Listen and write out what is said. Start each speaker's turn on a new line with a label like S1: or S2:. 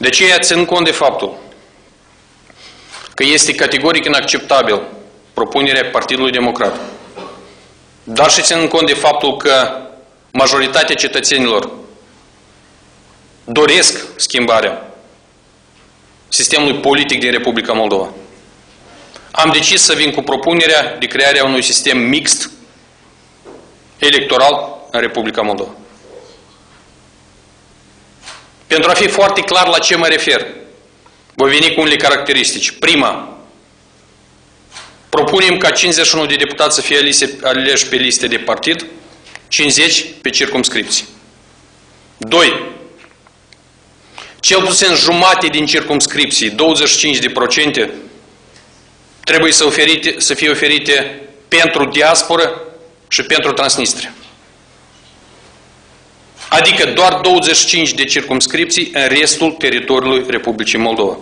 S1: De aceea, țin cont de faptul că este categoric inacceptabil propunerea Partidului Democrat, dar și ținând cont de faptul că majoritatea cetățenilor doresc schimbarea sistemului politic din Republica Moldova. Am decis să vin cu propunerea de crearea unui sistem mixt electoral în Republica Moldova. Pentru a fi foarte clar la ce mă refer, voi veni cu unele caracteristici. Prima, propunem ca 51 de deputați să fie aleși pe liste de partid, 50 pe circumscripții. 2. Cel puțin jumate din circumscripții, 25%, trebuie să, oferite, să fie oferite pentru diasporă și pentru Transnistria. Adică doar 25 de circumscripții în restul teritoriului Republicii Moldova.